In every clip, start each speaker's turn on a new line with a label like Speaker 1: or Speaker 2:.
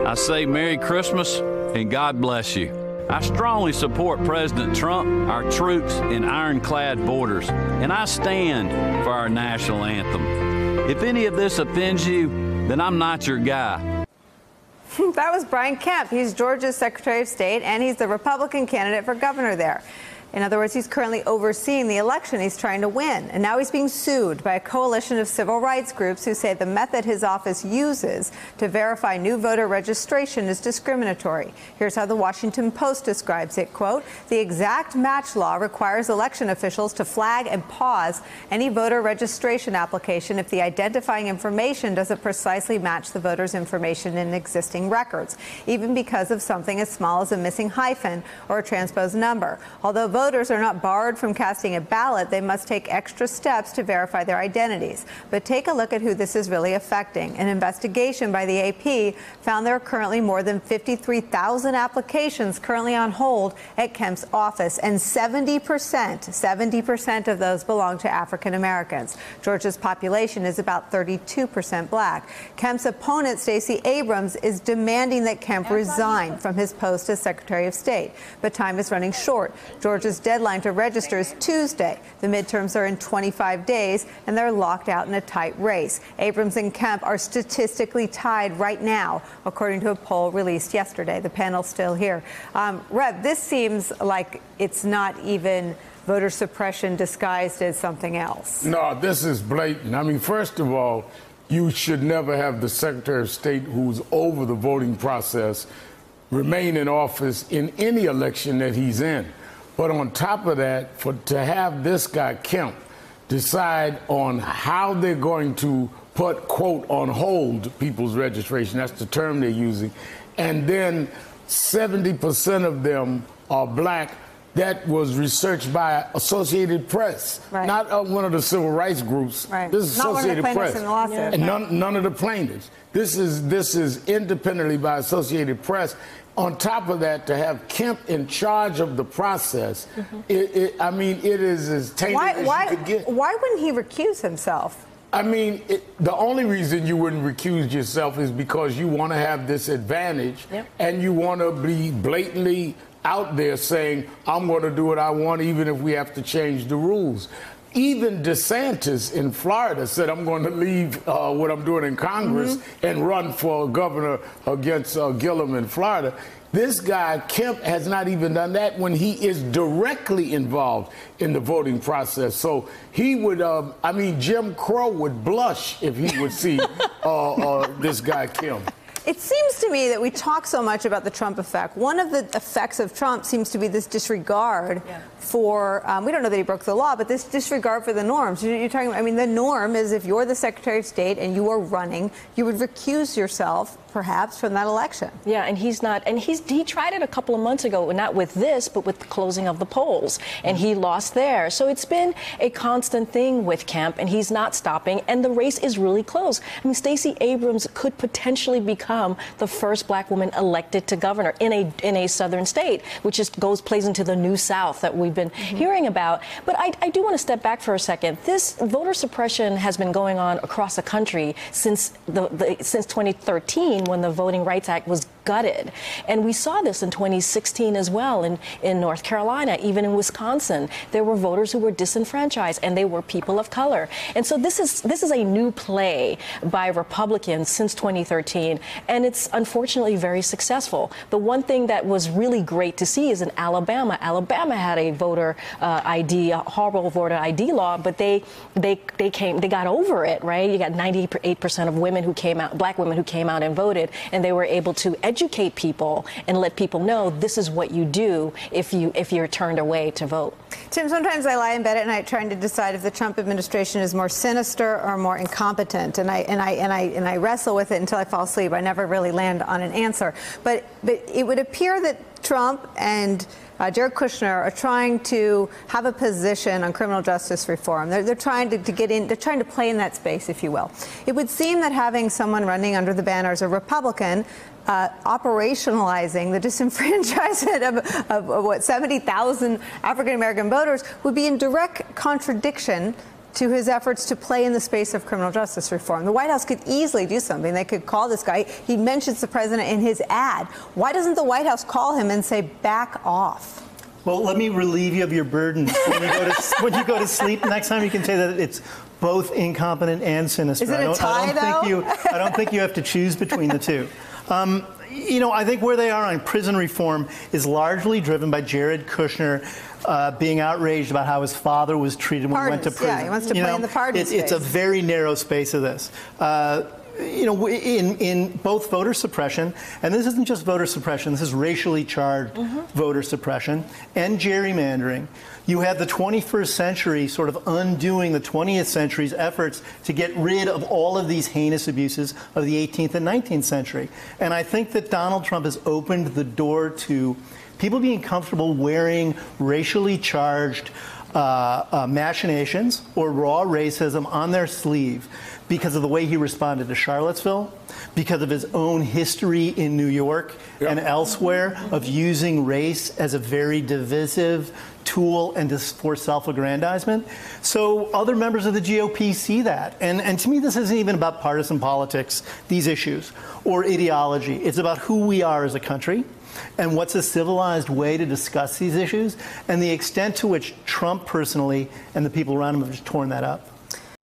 Speaker 1: I say Merry Christmas and God bless you. I strongly support President Trump, our troops, and ironclad borders, and I stand for our national anthem. If any of this offends you, then I'm not your guy.
Speaker 2: that was Brian Kemp. He's Georgia's Secretary of State, and he's the Republican candidate for governor there. In other words, he's currently overseeing the election he's trying to win. And now he's being sued by a coalition of civil rights groups who say the method his office uses to verify new voter registration is discriminatory. Here's how the Washington Post describes it, quote, the exact match law requires election officials to flag and pause any voter registration application if the identifying information doesn't precisely match the voter's information in existing records, even because of something as small as a missing hyphen or a transposed number. Although voters are not barred from casting a ballot, they must take extra steps to verify their identities. But take a look at who this is really affecting. An investigation by the AP found there are currently more than 53,000 applications currently on hold at Kemp's office, and 70%, 70% of those belong to African Americans. Georgia's population is about 32% black. Kemp's opponent, Stacey Abrams, is demanding that Kemp resign from his post as Secretary of State. But time is running short. Deadline to register is Tuesday. The midterms are in 25 days, and they're locked out in a tight race. Abrams and Kemp are statistically tied right now, according to a poll released yesterday. The panel's still here. Um, this seems like it's not even voter suppression disguised as something else.
Speaker 3: No, this is blatant. I mean, first of all, you should never have the Secretary of State who's over the voting process remain in office in any election that he's in. But on top of that, for to have this guy Kemp decide on how they're going to put quote on hold people's registration, that's the term they're using, and then 70% of them are black. That was researched by Associated Press, right. not uh, one of the civil rights groups.
Speaker 2: Right.
Speaker 3: This is Associated
Speaker 2: Press,
Speaker 3: and none, none of the plaintiffs. This is this is independently by Associated Press, on top of that, to have Kemp in charge of the process, mm-hmm. it, it, I mean, it is as tainted why, as
Speaker 2: why,
Speaker 3: you could get.
Speaker 2: Why wouldn't he recuse himself?
Speaker 3: I mean, it, the only reason you wouldn't recuse yourself is because you want to have this advantage yep. and you want to be blatantly out there saying, I'm going to do what I want, even if we have to change the rules. Even DeSantis in Florida said, I'm going to leave uh, what I'm doing in Congress mm-hmm. and run for governor against uh, Gillum in Florida. This guy, Kemp, has not even done that when he is directly involved in the voting process. So he would, um, I mean, Jim Crow would blush if he would see uh, uh, this guy, Kemp.
Speaker 2: It seems to me that we talk so much about the Trump effect. One of the effects of Trump seems to be this disregard yeah. For, um, we don't know that he broke the law, but this disregard for the norms. You're talking, I mean, the norm is if you're the Secretary of State and you are running, you would recuse yourself perhaps from that election.
Speaker 4: Yeah, and he's not, and he's he tried it a couple of months ago, not with this, but with the closing of the polls, and he lost there. So it's been a constant thing with Kemp, and he's not stopping, and the race is really close. I mean, Stacey Abrams could potentially become the first black woman elected to governor in a in a southern state, which just goes plays into the new South that we've been mm-hmm. hearing about. But I, I do want to step back for a second. This voter suppression has been going on across the country since the, the since 2013 when the Voting Rights Act was gutted. And we saw this in 2016 as well in, in North Carolina, even in Wisconsin. There were voters who were disenfranchised and they were people of color. And so this is this is a new play by Republicans since 2013 and it's unfortunately very successful. The one thing that was really great to see is in Alabama. Alabama had a voter uh, ID, horrible voter ID law, but they they they came they got over it, right? You got 98% of women who came out, black women who came out and voted, and they were able to educate educate people and let people know this is what you do if you if you're turned away to vote.
Speaker 2: Tim, sometimes I lie in bed at night trying to decide if the Trump administration is more sinister or more incompetent, and I and I and I and I wrestle with it until I fall asleep. I never really land on an answer. But but it would appear that Trump and uh, Jared Kushner are trying to have a position on criminal justice reform. They're, they're trying to, to, get in, they're trying to play in that space, if you will. It would seem that having someone running under the banner as a Republican uh, operationalizing the disenfranchisement of, of, of what 70,000 African American voters would be in direct contradiction to his efforts to play in the space of criminal justice reform. The White House could easily do something. They could call this guy. He mentions the president in his ad. Why doesn't the White House call him and say, back off?
Speaker 5: Well, let me relieve you of your burden. When you go to, when you go to sleep next time, you can say that it's both incompetent and sinister.
Speaker 2: Is it a
Speaker 5: I don't,
Speaker 2: tie,
Speaker 5: I don't
Speaker 2: though?
Speaker 5: think you. I don't think you have to choose between the two. Um, you know, I think where they are on prison reform is largely driven by Jared Kushner. Uh, being outraged about how his father was treated when he went to
Speaker 2: Pardons, yeah,
Speaker 5: prison.
Speaker 2: he wants to
Speaker 5: You
Speaker 2: play
Speaker 5: know,
Speaker 2: in the pardon
Speaker 5: it- It's a very narrow space of this. Uh, you know, in, in both voter suppression, and this isn't just voter suppression, this is racially charged mm-hmm. voter suppression and gerrymandering. You have the 21st century sort of undoing the 20th century's efforts to get rid of all of these heinous abuses of the 18th and 19th century. And I think that Donald Trump has opened the door to people being comfortable wearing racially charged uh, uh, machinations or raw racism on their sleeve because of the way he responded to Charlottesville, because of his own history in New York and elsewhere of using race as a very divisive tool and just for self-aggrandizement. So other members of the GOP see that. And, and to me, this isn't even about partisan politics, these issues, or ideology. It's about who we are as a country and what's a civilized way to discuss these issues and the extent to which Trump personally and the people around him have just torn that up.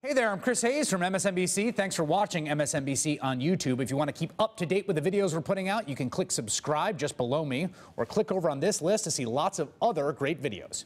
Speaker 6: Hey there, I'm Chris Hayes from MSNBC. Thanks for watching MSNBC on YouTube. If you want to keep up to date with the videos we're putting out, you can click subscribe just below me or click over on this list to see lots of other great videos.